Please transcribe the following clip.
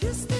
just me.